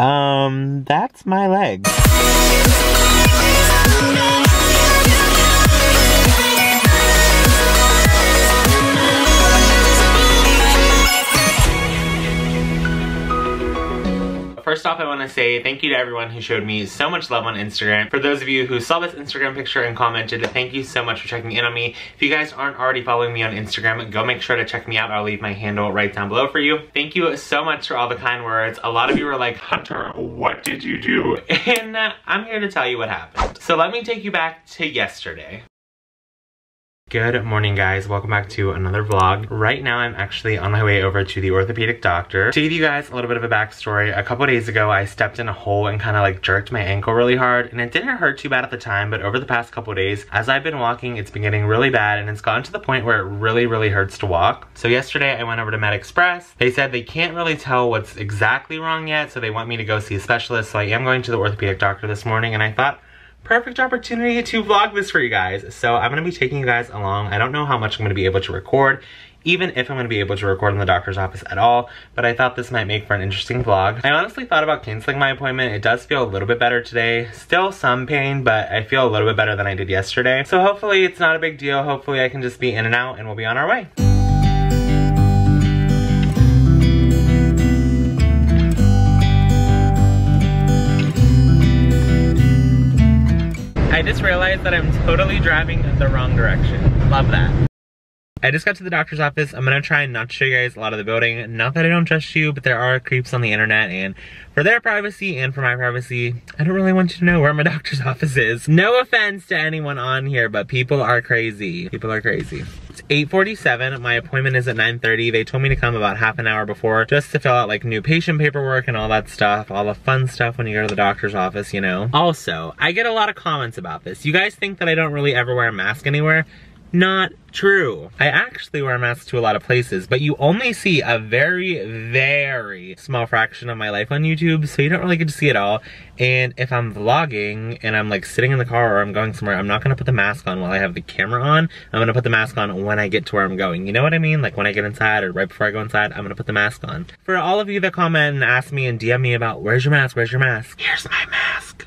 Um, that's my leg. First off, I want to say thank you to everyone who showed me so much love on Instagram. For those of you who saw this Instagram picture and commented, thank you so much for checking in on me. If you guys aren't already following me on Instagram, go make sure to check me out. I'll leave my handle right down below for you. Thank you so much for all the kind words. A lot of you were like, Hunter, what did you do? And uh, I'm here to tell you what happened. So let me take you back to yesterday. Good morning guys, welcome back to another vlog. Right now I'm actually on my way over to the orthopedic doctor. To give you guys a little bit of a backstory, a couple days ago I stepped in a hole and kind of like jerked my ankle really hard and it didn't hurt too bad at the time but over the past couple days as I've been walking it's been getting really bad and it's gotten to the point where it really really hurts to walk. So yesterday I went over to MedExpress. They said they can't really tell what's exactly wrong yet so they want me to go see a specialist so I am going to the orthopedic doctor this morning and I thought perfect opportunity to vlog this for you guys. So I'm gonna be taking you guys along. I don't know how much I'm gonna be able to record, even if I'm gonna be able to record in the doctor's office at all, but I thought this might make for an interesting vlog. I honestly thought about canceling my appointment. It does feel a little bit better today. Still some pain, but I feel a little bit better than I did yesterday. So hopefully it's not a big deal. Hopefully I can just be in and out and we'll be on our way. I just realized that I'm totally driving the wrong direction. Love that. I just got to the doctor's office. I'm gonna try and not show you guys a lot of the building. Not that I don't trust you, but there are creeps on the internet and for their privacy and for my privacy, I don't really want you to know where my doctor's office is. No offense to anyone on here, but people are crazy. People are crazy. It's 8.47, my appointment is at 9.30. They told me to come about half an hour before just to fill out like new patient paperwork and all that stuff, all the fun stuff when you go to the doctor's office, you know. Also, I get a lot of comments about this. You guys think that I don't really ever wear a mask anywhere? Not true. I actually wear a mask to a lot of places, but you only see a very, very small fraction of my life on YouTube, so you don't really get to see it all. And if I'm vlogging and I'm like sitting in the car or I'm going somewhere, I'm not gonna put the mask on while I have the camera on. I'm gonna put the mask on when I get to where I'm going. You know what I mean? Like when I get inside or right before I go inside, I'm gonna put the mask on. For all of you that comment and ask me and DM me about where's your mask, where's your mask? Here's my mask.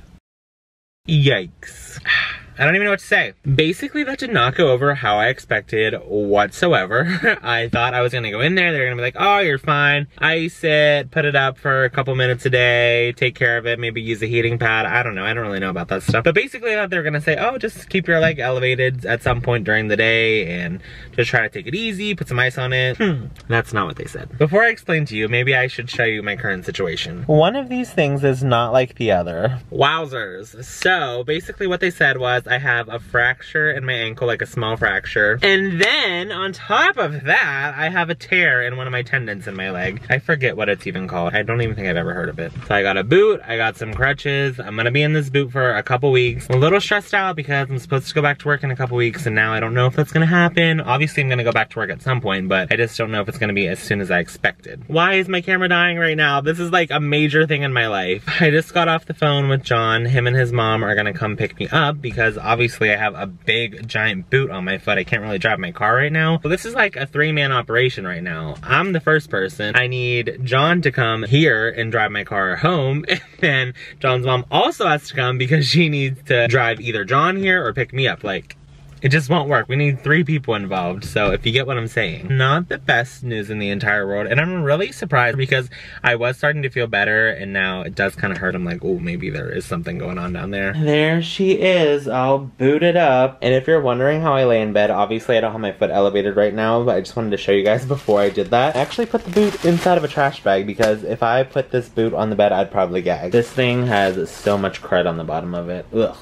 Yikes. I don't even know what to say. Basically, that did not go over how I expected whatsoever. I thought I was gonna go in there, they're gonna be like, oh, you're fine. Ice it, put it up for a couple minutes a day, take care of it, maybe use a heating pad. I don't know, I don't really know about that stuff. But basically, I thought they were gonna say, oh, just keep your leg elevated at some point during the day and just try to take it easy, put some ice on it. Hmm, that's not what they said. Before I explain to you, maybe I should show you my current situation. One of these things is not like the other. Wowzers. So, basically what they said was, I have a fracture in my ankle, like a small fracture. And then on top of that, I have a tear in one of my tendons in my leg. I forget what it's even called. I don't even think I've ever heard of it. So I got a boot, I got some crutches. I'm gonna be in this boot for a couple weeks. I'm a little stressed out because I'm supposed to go back to work in a couple weeks and now I don't know if that's gonna happen. Obviously I'm gonna go back to work at some point, but I just don't know if it's gonna be as soon as I expected. Why is my camera dying right now? This is like a major thing in my life. I just got off the phone with John. Him and his mom are gonna come pick me up because obviously I have a big giant boot on my foot. I can't really drive my car right now. But this is like a three man operation right now. I'm the first person. I need John to come here and drive my car home. And then John's mom also has to come because she needs to drive either John here or pick me up. Like, it just won't work. We need three people involved, so if you get what I'm saying. Not the best news in the entire world, and I'm really surprised because I was starting to feel better, and now it does kind of hurt. I'm like, oh, maybe there is something going on down there. There she is, all booted up. And if you're wondering how I lay in bed, obviously I don't have my foot elevated right now, but I just wanted to show you guys before I did that. I actually put the boot inside of a trash bag because if I put this boot on the bed, I'd probably gag. This thing has so much crud on the bottom of it. Ugh.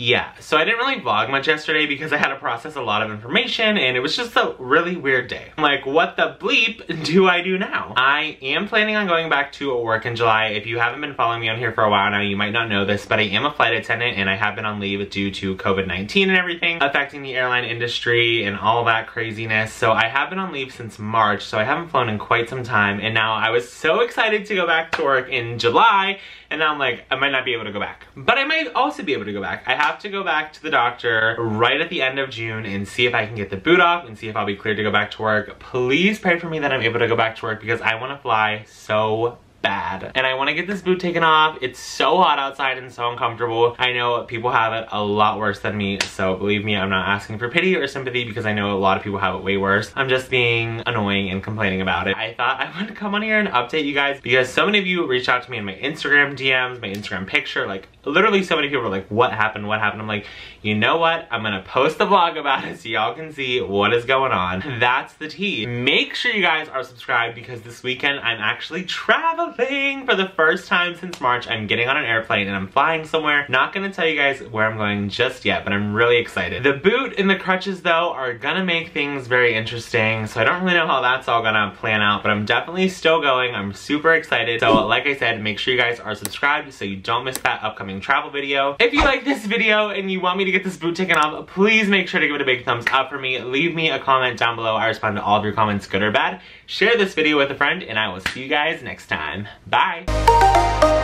Yeah, so I didn't really vlog much yesterday because I had to process a lot of information and it was just a really weird day. I'm like, what the bleep do I do now? I am planning on going back to work in July. If you haven't been following me on here for a while now, you might not know this, but I am a flight attendant and I have been on leave due to COVID-19 and everything affecting the airline industry and all that craziness. So I have been on leave since March, so I haven't flown in quite some time. And now I was so excited to go back to work in July and now I'm like, I might not be able to go back. But I might also be able to go back. I have have to go back to the doctor right at the end of June and see if I can get the boot off and see if I'll be cleared to go back to work. Please pray for me that I'm able to go back to work because I want to fly so bad. And I want to get this boot taken off. It's so hot outside and so uncomfortable. I know people have it a lot worse than me, so believe me, I'm not asking for pity or sympathy because I know a lot of people have it way worse. I'm just being annoying and complaining about it. I thought I would come on here and update you guys because so many of you reached out to me in my Instagram DMs, my Instagram picture, like literally so many people were like, what happened, what happened? I'm like, you know what? I'm gonna post the vlog about it so y'all can see what is going on. That's the tea. Make sure you guys are subscribed because this weekend I'm actually traveling for the first time since March. I'm getting on an airplane and I'm flying somewhere. Not gonna tell you guys where I'm going just yet, but I'm really excited. The boot and the crutches though are gonna make things very interesting, so I don't really know how that's all gonna plan out, but I'm definitely still going. I'm super excited. So like I said, make sure you guys are subscribed so you don't miss that upcoming travel video. If you like this video and you want me to get this boot taken off, please make sure to give it a big thumbs up for me. Leave me a comment down below. I respond to all of your comments, good or bad. Share this video with a friend, and I will see you guys next time. Bye!